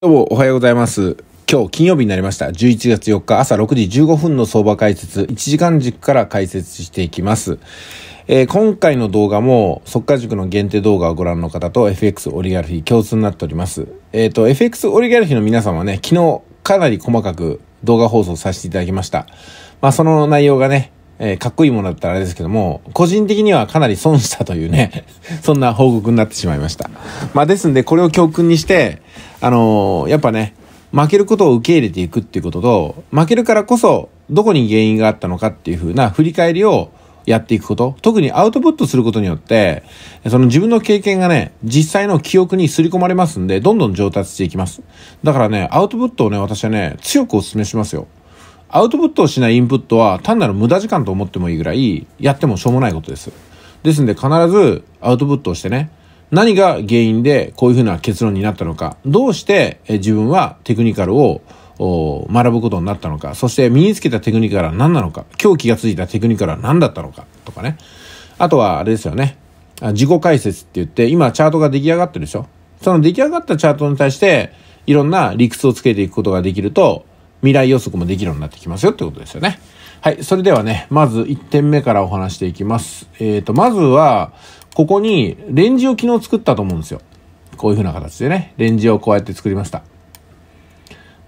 どうもおはようございます。今日金曜日になりました。11月4日朝6時15分の相場解説、1時間軸から解説していきます。えー今回の動画も、速稼塾の限定動画をご覧の方と FX オリガルフィ共通になっております。えっ、と、FX オリガルフィの皆様ね、昨日かなり細かく動画放送させていただきました。まあ、その内容がね、えーかっこいいものだったらあれですけども、個人的にはかなり損したというね、そんな報告になってしまいました。まあですんで、これを教訓にして、あのーやっぱね、負けることを受け入れていくっていうことと、負けるからこそ、どこに原因があったのかっていう風な振り返りをやっていくこと、特にアウトプットすることによって、その自分の経験がね、実際の記憶に刷り込まれますんで、どんどん上達していきます。だからね、アウトプットをね、私はね、強くお勧めしますよ。アウトプットをしないインプットは単なる無駄時間と思ってもいいぐらいやってもしょうもないことです。ですんで必ずアウトプットをしてね、何が原因でこういうふうな結論になったのか、どうして自分はテクニカルを学ぶことになったのか、そして身につけたテクニカルは何なのか、今日気がついたテクニカルは何だったのかとかね。あとはあれですよね。自己解説って言って、今チャートが出来上がってるでしょ。その出来上がったチャートに対して、いろんな理屈をつけていくことができると、未来予測もできるようになってきますよってことですよね。はい。それではね、まず1点目からお話していきます。えっ、と、まずは、ここにレンジを昨日作ったと思うんですよ。こういう風な形でね、レンジをこうやって作りました。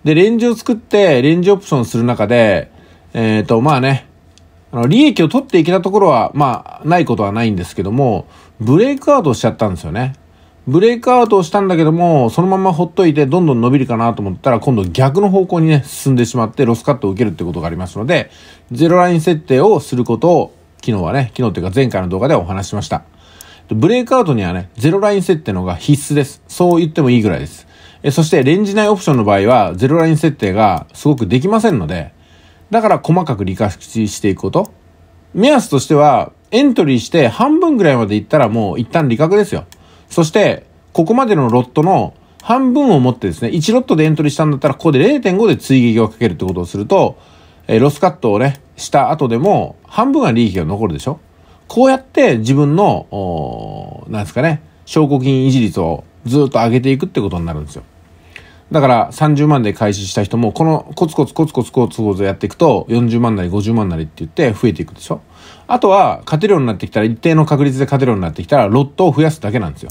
で、レンジを作って、レンジオプションする中で、えっ、と、まあね、あの、利益を取っていけたところは、まあ、ないことはないんですけども、ブレイクアウトしちゃったんですよね。ブレイクアウトをしたんだけども、そのままほっといてどんどん伸びるかなと思ったら、今度逆の方向にね、進んでしまってロスカットを受けるってことがありますので、ゼロライン設定をすることを、昨日はね、昨日というか前回の動画でお話しました。ブレイクアウトにはね、ゼロライン設定のが必須です。そう言ってもいいぐらいです。えそして、レンジ内オプションの場合は、ゼロライン設定がすごくできませんので、だから細かく理解していくこと。目安としては、エントリーして半分ぐらいまでいったらもう一旦利確ですよ。そして、ここまでのロットの半分を持ってですね、1ロットでエントリーしたんだったら、ここで0.5で追撃をかけるってことをすると、えーロスカットをね、した後でも、半分は利益が残るでしょ？こうやって自分の、おーなんですかね、証拠金維持率をずっと上げていくってことになるんですよ。だから30万で開始した人もこのコツコツコツコツコツコツやっていくと40万なり50万なりって言って増えていくでしょ？あとは勝てるようになってきたら一定の確率で勝てるようになってきたらロットを増やすだけなんですよ。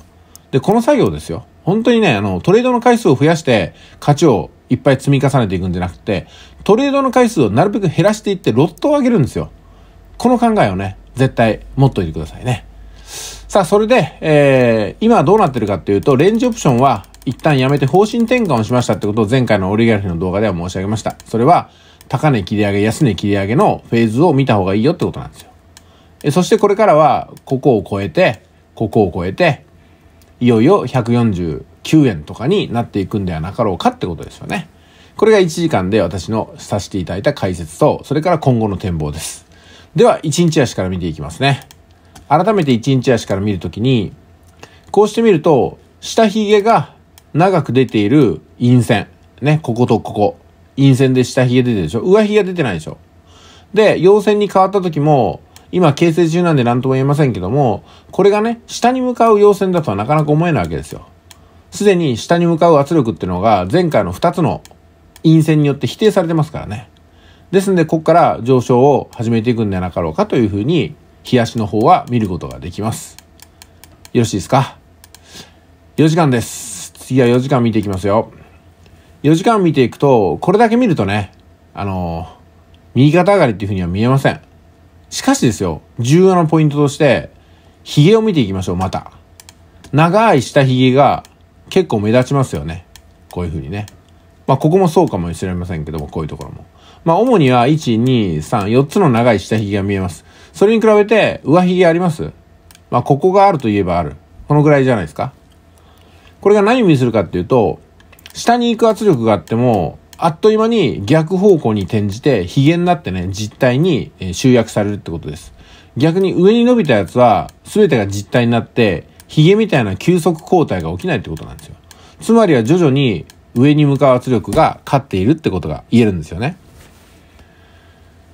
で、この作業ですよ。本当にね、あの、トレードの回数を増やして勝ちをいっぱい積み重ねていくんじゃなくて、トレードの回数をなるべく減らしていってロットを上げるんですよ。この考えをね、絶対持っといてくださいね。さあ、それで、えー、今どうなってるかっていうと、レンジオプションは一旦やめて方針転換をしましたってことを前回のオリガルフの動画では申し上げました。それは、高値切り上げ、安値切り上げのフェーズを見た方がいいよってことなんですよ。えそしてこれからは、ここを超えて、ここを超えて、いよいよ149円とかになっていくんではなかろうかってことですよね。これが1時間で私のさせていただいた解説と、それから今後の展望です。では、1日足から見ていきますね。改めて1日足から見るときに、こうして見ると、下髭が長く出ている陰線。ね、こことここ。陰線で下髭出てるでしょ？上髭が出てないでしょ？で、陽線に変わった時も、今形成中なんで何とも言えませんけども、これがね、下に向かう陽線だとはなかなか思えないわけですよ。すでに下に向かう圧力っていうのが前回の2つの陰線によって否定されてますからね。ですんで、ここから上昇を始めていくんではなかろうかというふうに、冷やしの方は見ることができます。よろしいですか ?4 時間です。次は4時間見ていきますよ。4時間見ていくと、これだけ見るとね、あのー右肩上がりっていうふうには見えません。しかしですよ、重要なポイントとして、髭を見ていきましょう、また。長い下髭が結構目立ちますよね。こういうふうにね。まあ、ここもそうかもしれませんけども、こういうところも。まあ、主には、1、2、3、4つの長い下髭が見えます。それに比べて、上髭ありますまあ、ここがあるといえばある。このぐらいじゃないですか。これが何を意味するかっていうと、下に行く圧力があっても、あっという間に逆方向に転じて、髭になってね、実体に集約されるってことです。逆に上に伸びたやつは、全てが実体になって、髭みたいな急速交代が起きないってことなんですよ。つまりは徐々に上に向かう圧力が勝っているってことが言えるんですよね。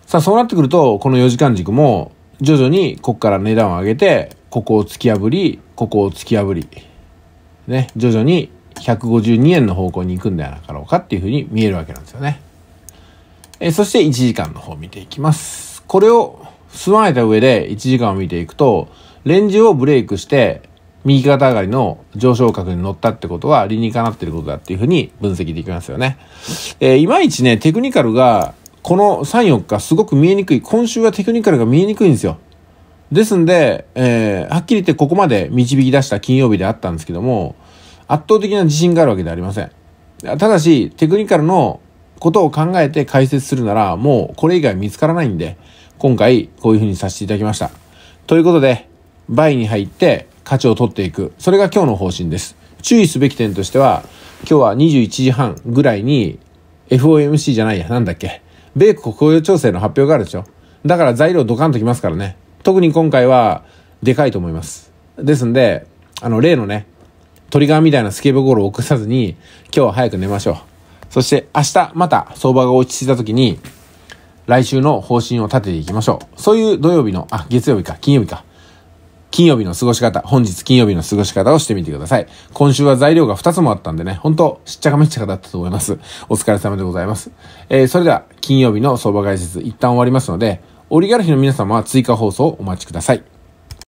さあ、そうなってくると、この4時間軸も、徐々にここから値段を上げて、ここを突き破り、ここを突き破り、ね、徐々に152円の方向に行くんではなかろうかっていうふうに見えるわけなんですよね。え、そして1時間の方を見ていきます。これを踏まえた上で1時間を見ていくと、レンジをブレイクして、右肩上がりの上昇角に乗ったってことは理にかなってることだっていうふうに分析できますよね。えー、いまいちね、テクニカルが、この3、4日すごく見えにくい。今週はテクニカルが見えにくいんですよ。ですんで、えー、はっきり言ってここまで導き出した金曜日であったんですけども、圧倒的な自信があるわけではありません。ただし、テクニカルのことを考えて解説するなら、もうこれ以外見つからないんで、今回こういう風にさせていただきました。ということで、倍に入って価値を取っていく。それが今日の方針です。注意すべき点としては、今日は21時半ぐらいに FOMC じゃないや、なんだっけ。米国雇用調整の発表があるでしょ。だから材料ドカンときますからね。特に今回はでかいと思います。ですんで、あの、例のね、トリガーみたいなスケボーゴールを起こさずに、今日は早く寝ましょう。そして明日また相場が落ち着いた時に、来週の方針を立てていきましょう。そういう土曜日の、あ、月曜日か、金曜日か。金曜日の過ごし方、本日金曜日の過ごし方をしてみてください。今週は材料が2つもあったんでね、本当しっちゃかめっちゃかだったと思います。お疲れ様でございます。えー、それでは、金曜日の相場解説、一旦終わりますので、オリガルヒの皆様は追加放送をお待ちください。